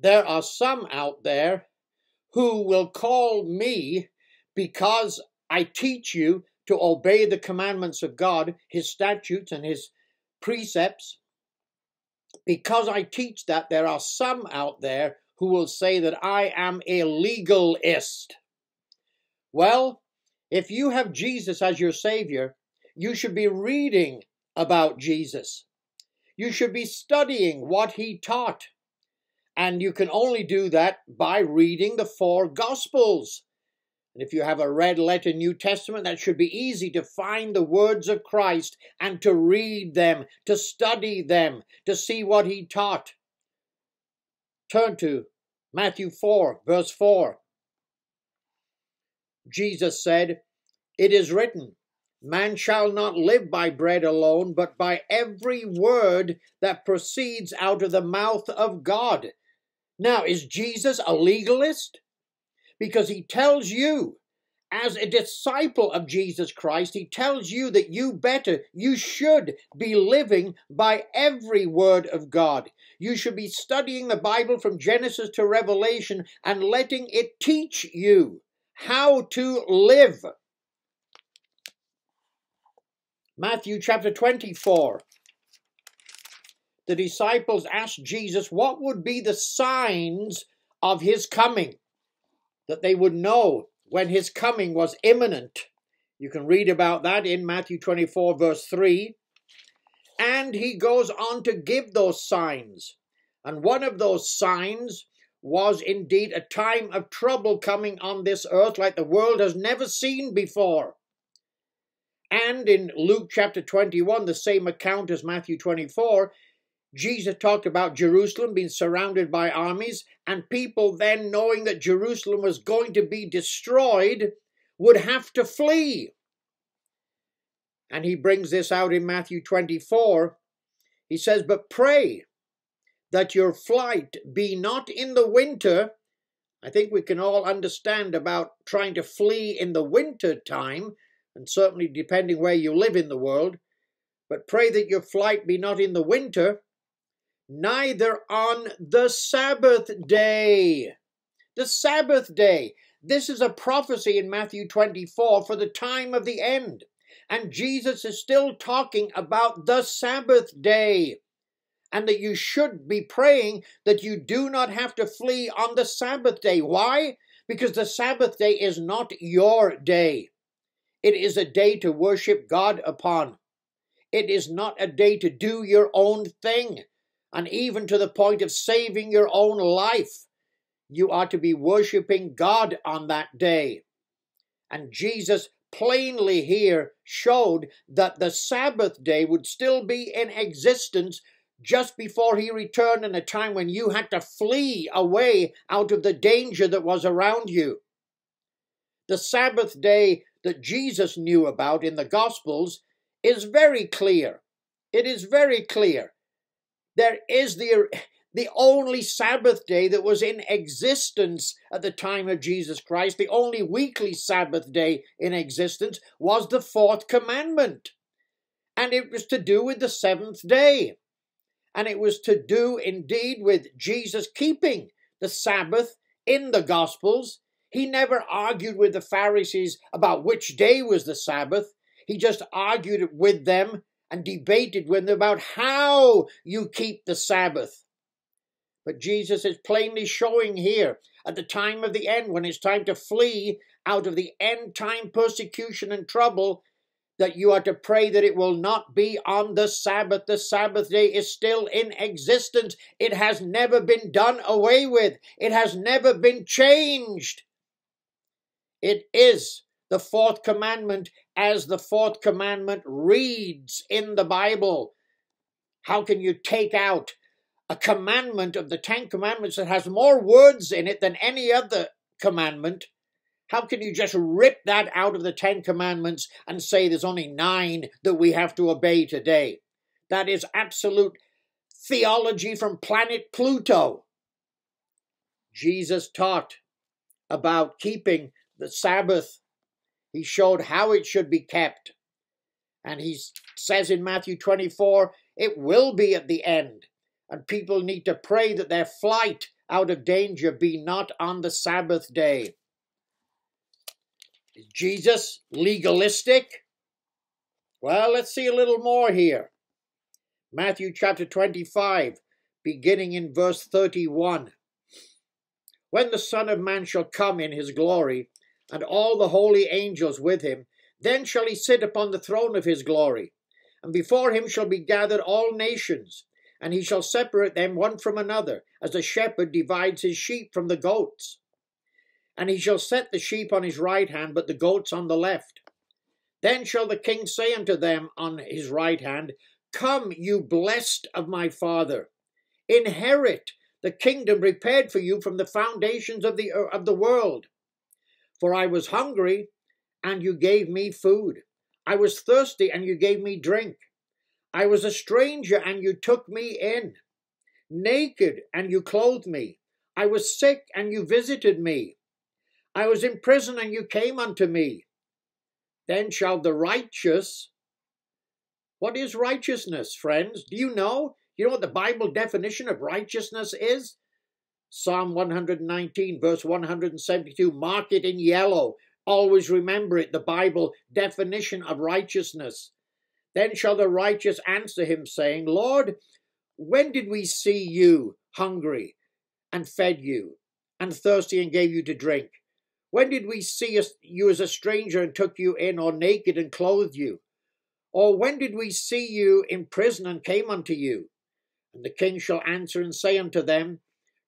there are some out there who will call me because I teach you to obey the commandments of God, His statutes and His precepts. Because I teach that, there are some out there who will say that I am a legalist. Well, if you have Jesus as your Savior, you should be reading about Jesus. You should be studying what He taught. And you can only do that by reading the four Gospels. And if you have a red letter New Testament, that should be easy to find the words of Christ and to read them, to study them, to see what he taught. Turn to Matthew 4, verse 4. Jesus said, It is written, Man shall not live by bread alone, but by every word that proceeds out of the mouth of God. Now, is Jesus a legalist? Because he tells you, as a disciple of Jesus Christ, he tells you that you better, you should be living by every word of God. You should be studying the Bible from Genesis to Revelation and letting it teach you how to live. Matthew chapter 24 the disciples asked Jesus what would be the signs of his coming, that they would know when his coming was imminent. You can read about that in Matthew 24, verse 3. And he goes on to give those signs. And one of those signs was indeed a time of trouble coming on this earth like the world has never seen before. And in Luke chapter 21, the same account as Matthew 24, Jesus talked about Jerusalem being surrounded by armies, and people then knowing that Jerusalem was going to be destroyed would have to flee. And he brings this out in Matthew 24. He says, But pray that your flight be not in the winter. I think we can all understand about trying to flee in the winter time, and certainly depending where you live in the world. But pray that your flight be not in the winter, neither on the Sabbath day. The Sabbath day. This is a prophecy in Matthew 24 for the time of the end. And Jesus is still talking about the Sabbath day. And that you should be praying that you do not have to flee on the Sabbath day. Why? Because the Sabbath day is not your day. It is a day to worship God upon. It is not a day to do your own thing and even to the point of saving your own life. You are to be worshiping God on that day. And Jesus plainly here showed that the Sabbath day would still be in existence just before he returned in a time when you had to flee away out of the danger that was around you. The Sabbath day that Jesus knew about in the Gospels is very clear. It is very clear there is the er, the only Sabbath day that was in existence at the time of Jesus Christ, the only weekly Sabbath day in existence, was the fourth commandment. And it was to do with the seventh day. And it was to do indeed with Jesus keeping the Sabbath in the Gospels. He never argued with the Pharisees about which day was the Sabbath. He just argued with them and debated with them about how you keep the Sabbath. But Jesus is plainly showing here at the time of the end, when it's time to flee out of the end time persecution and trouble, that you are to pray that it will not be on the Sabbath. The Sabbath day is still in existence. It has never been done away with, it has never been changed. It is the fourth commandment as the fourth commandment reads in the Bible. How can you take out a commandment of the Ten Commandments that has more words in it than any other commandment? How can you just rip that out of the Ten Commandments and say there's only nine that we have to obey today? That is absolute theology from planet Pluto. Jesus taught about keeping the Sabbath he showed how it should be kept. And he says in Matthew 24, it will be at the end. And people need to pray that their flight out of danger be not on the Sabbath day. Is Jesus legalistic? Well, let's see a little more here. Matthew chapter 25, beginning in verse 31. When the Son of Man shall come in his glory, and all the holy angels with him, then shall he sit upon the throne of his glory. And before him shall be gathered all nations, and he shall separate them one from another, as a shepherd divides his sheep from the goats. And he shall set the sheep on his right hand, but the goats on the left. Then shall the king say unto them on his right hand, Come, you blessed of my father, inherit the kingdom prepared for you from the foundations of the, of the world. For I was hungry, and you gave me food. I was thirsty, and you gave me drink. I was a stranger, and you took me in. Naked, and you clothed me. I was sick, and you visited me. I was in prison, and you came unto me. Then shall the righteous. What is righteousness, friends? Do you know? Do you know what the Bible definition of righteousness is? Psalm 119, verse 172. Mark it in yellow. Always remember it, the Bible definition of righteousness. Then shall the righteous answer him, saying, Lord, when did we see you hungry and fed you, and thirsty and gave you to drink? When did we see you as a stranger and took you in, or naked and clothed you? Or when did we see you in prison and came unto you? And the king shall answer and say unto them,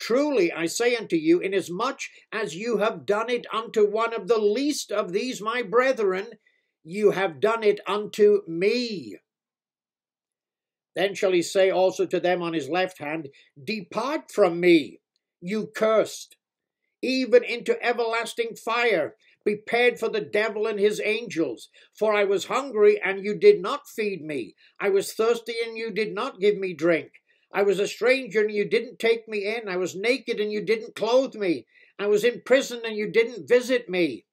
Truly I say unto you, inasmuch as you have done it unto one of the least of these my brethren, you have done it unto me. Then shall he say also to them on his left hand, Depart from me, you cursed, even into everlasting fire, prepared for the devil and his angels. For I was hungry, and you did not feed me. I was thirsty, and you did not give me drink. I was a stranger and you didn't take me in. I was naked and you didn't clothe me. I was in prison and you didn't visit me.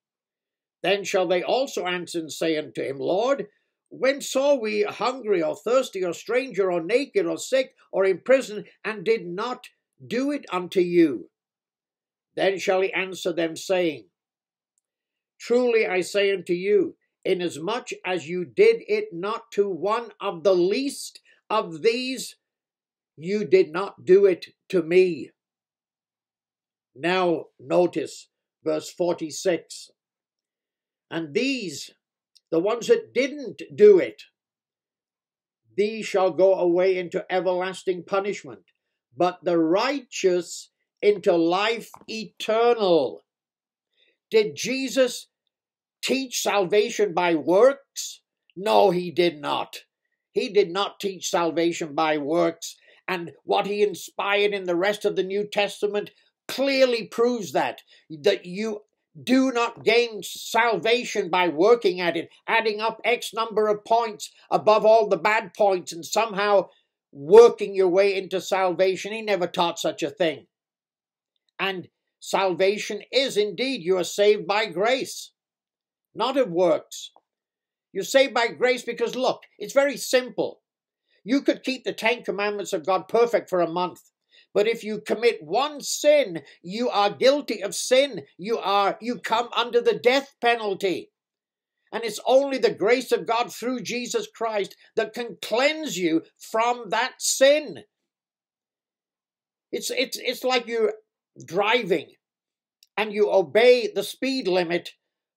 Then shall they also answer and say unto him, Lord, when saw we hungry or thirsty or stranger or naked or sick or in prison and did not do it unto you? Then shall he answer them, saying, Truly I say unto you, inasmuch as you did it not to one of the least of these you did not do it to me. Now notice verse 46. And these, the ones that didn't do it, these shall go away into everlasting punishment, but the righteous into life eternal. Did Jesus teach salvation by works? No, he did not. He did not teach salvation by works and what he inspired in the rest of the New Testament clearly proves that that you do not gain salvation by working at it, adding up X number of points above all the bad points and somehow working your way into salvation. He never taught such a thing. And salvation is indeed you are saved by grace, not of works. You're saved by grace because, look, it's very simple. You could keep the Ten Commandments of God perfect for a month. But if you commit one sin, you are guilty of sin. You are, you come under the death penalty. And it's only the grace of God through Jesus Christ that can cleanse you from that sin. It's, it's, it's like you're driving and you obey the speed limit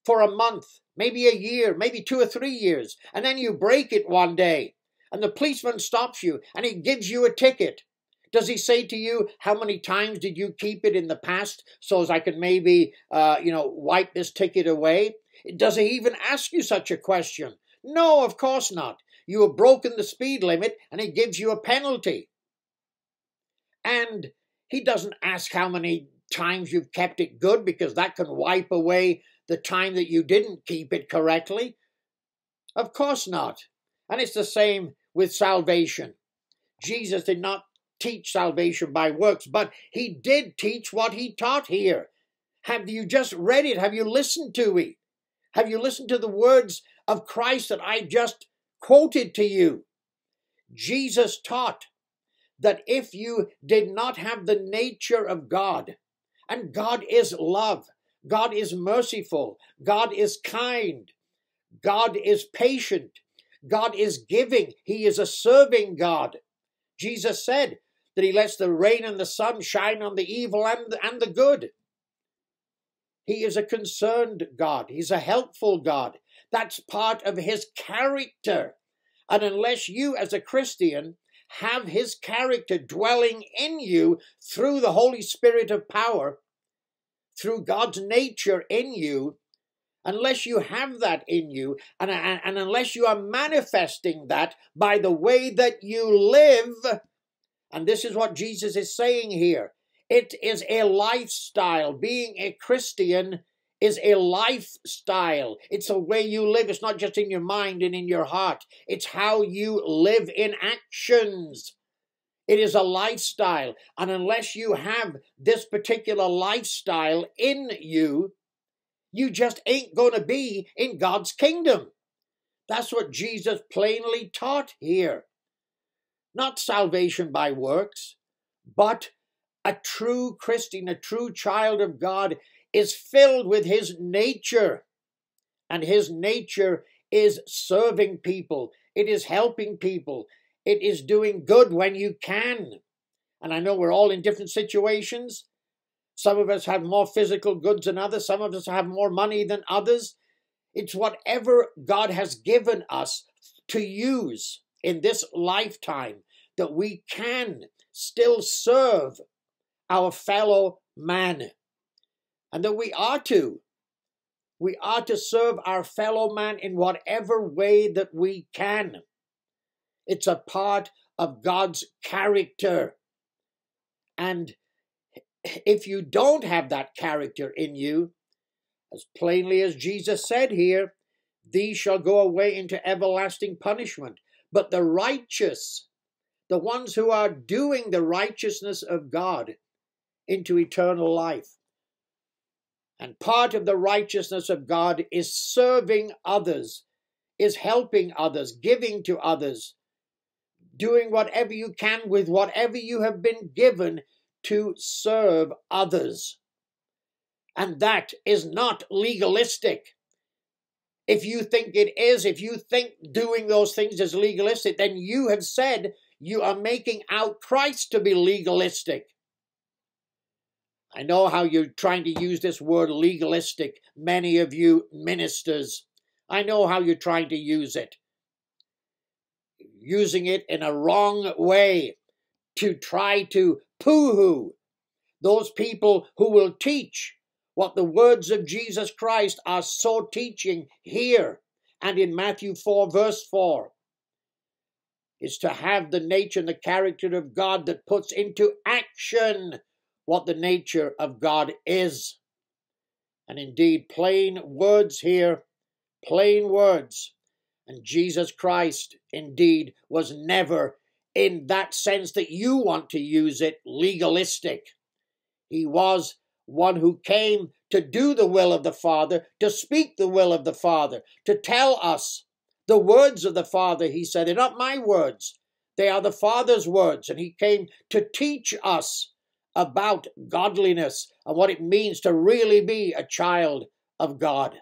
for a month, maybe a year, maybe two or three years, and then you break it one day and the policeman stops you and he gives you a ticket, does he say to you, how many times did you keep it in the past so as I could maybe, uh, you know, wipe this ticket away? Does he even ask you such a question? No, of course not. You have broken the speed limit and he gives you a penalty. And he doesn't ask how many times you've kept it good because that can wipe away the time that you didn't keep it correctly. Of course not. And it's the same with salvation. Jesus did not teach salvation by works, but he did teach what he taught here. Have you just read it? Have you listened to it? Have you listened to the words of Christ that I just quoted to you? Jesus taught that if you did not have the nature of God, and God is love, God is merciful, God is kind, God is patient, God is giving, He is a serving God. Jesus said that He lets the rain and the sun shine on the evil and, and the good. He is a concerned God, He's a helpful God. That's part of His character. And unless you, as a Christian, have his character dwelling in you through the Holy Spirit of power, through God's nature in you, unless you have that in you, and, and, and, unless you are manifesting that by the way that you live, and this is what Jesus is saying here it is a lifestyle. Being a Christian is a lifestyle. It's a way you live. It's not just in your mind and in your heart. It's how you live in actions. It is a lifestyle. And unless you have this particular lifestyle in you, you just ain't going to be in God's kingdom. That's what Jesus plainly taught here. Not salvation by works, but a true Christian, a true child of God is filled with his nature. And his nature is serving people, it is helping people, it is doing good when you can. And I know we're all in different situations. Some of us have more physical goods than others, some of us have more money than others. It's whatever God has given us to use in this lifetime that we can still serve our fellow man and that we are to. We are to serve our fellow man in whatever way that we can. It's a part of God's character. And if you don't have that character in you, as plainly as Jesus said here, these shall go away into everlasting punishment. But the righteous, the ones who are doing the righteousness of God, into eternal life. And part of the righteousness of God is serving others, is helping others, giving to others, doing whatever you can with whatever you have been given to serve others. And that is not legalistic. If you think it is, if you think doing those things is legalistic, then you have said you are making out Christ to be legalistic. I know how you're trying to use this word legalistic, many of you ministers. I know how you're trying to use it. Using it in a wrong way to try to pooh those people who will teach what the words of Jesus Christ are so teaching here and in Matthew 4, verse 4 is to have the nature and the character of God that puts into action what the nature of God is. And indeed, plain words here, plain words. And Jesus Christ, indeed, was never, in that sense that you want to use it, legalistic. He was one who came to do the will of the Father, to speak the will of the Father, to tell us the words of the Father, he said. They're not my words, they are the Father's words. And he came to teach us about godliness and what it means to really be a child of God.